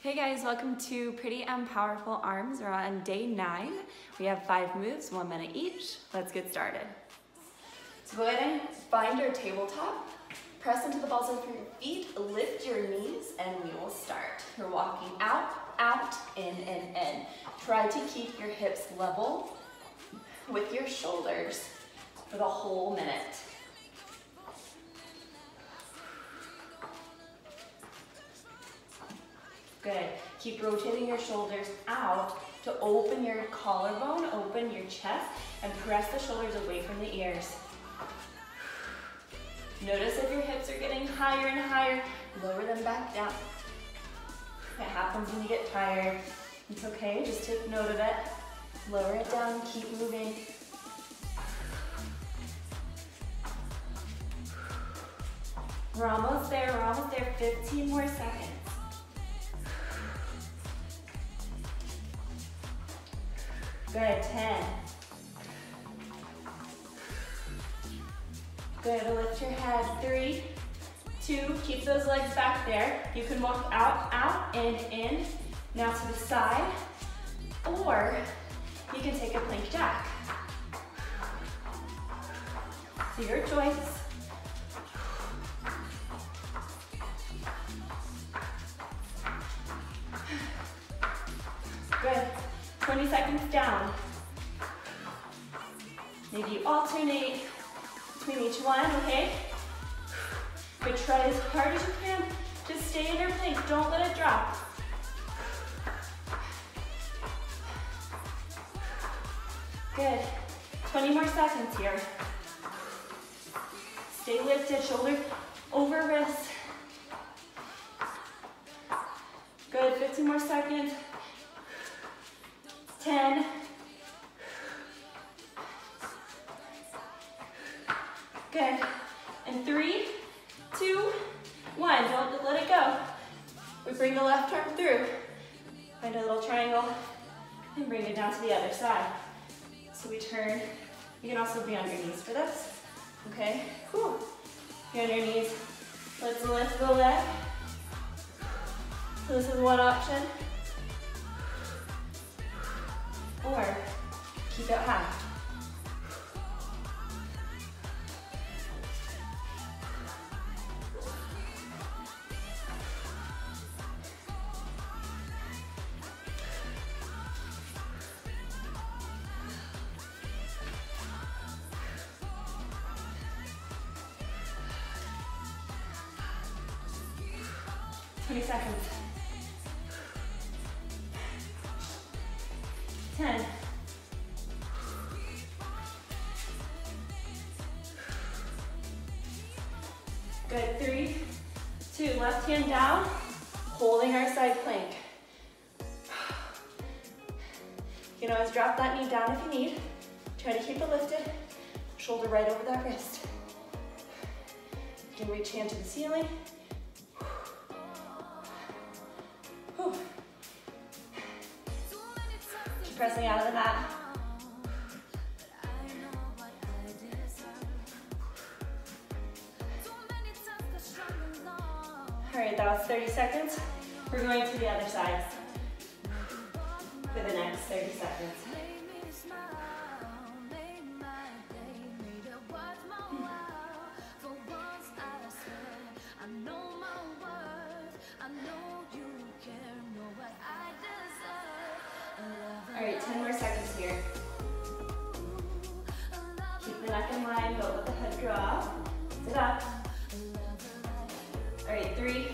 Hey guys, welcome to Pretty and Powerful Arms. We're on day nine. We have five moves, one minute each. Let's get started. So go ahead and find your tabletop, press into the balls of your feet, lift your knees, and we will start. You're walking out, out, in, and in. Try to keep your hips level with your shoulders for the whole minute. Good. Keep rotating your shoulders out to open your collarbone, open your chest, and press the shoulders away from the ears. Notice if your hips are getting higher and higher, lower them back down. It happens when you get tired. It's okay, just take note of it. Lower it down, keep moving. We're almost there, we're almost there. 15 more seconds. Good, 10. Good, lift your head. Three, two, keep those legs back there. You can walk out, out, in, in. Now to the side, or you can take a plank jack. So your choice. Good. 20 seconds down. Maybe you alternate between each one, okay? But try as hard as you can to stay in your plank. Don't let it drop. Good. 20 more seconds here. Stay lifted, shoulder over wrist. Good, 15 more seconds. One. Don't let it go. We bring the left arm through. Find a little triangle and bring it down to the other side. So we turn. You can also be on your knees for this. Okay? Whew. Be on your knees. Let's lift the leg. So this is one option. Or keep it high. Twenty seconds. Ten. Good, three, two, left hand down, holding our side plank. You can always drop that knee down if you need. Try to keep it lifted, shoulder right over that wrist. You can reach hand to the ceiling. Pressing out of the mat. All right, that was 30 seconds. We're going to the other side for the next 30 seconds. Right, 10 more seconds here. Keep the neck in line, don't let the head drop. Sit up. All right, three,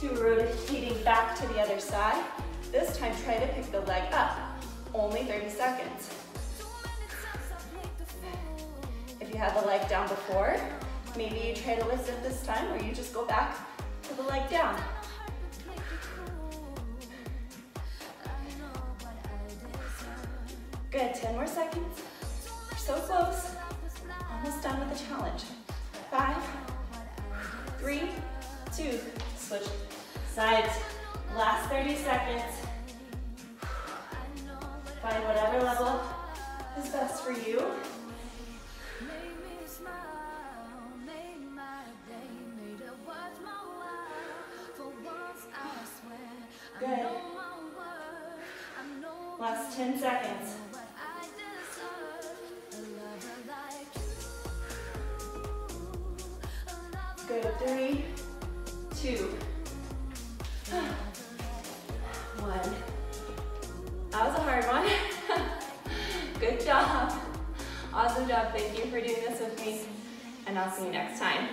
two, rotating back to the other side. This time, try to pick the leg up. Only 30 seconds. If you had the leg down before, maybe you try to lift it this time, or you just go back to the leg down. Good, 10 more seconds. We're so close. Almost done with the challenge. Five, three, two, switch sides. Last 30 seconds. Find whatever level is best for you. Good. Last 10 seconds. Good, three, two, one. That was a hard one. Good job. Awesome job. Thank you for doing this with me. And I'll see you next time.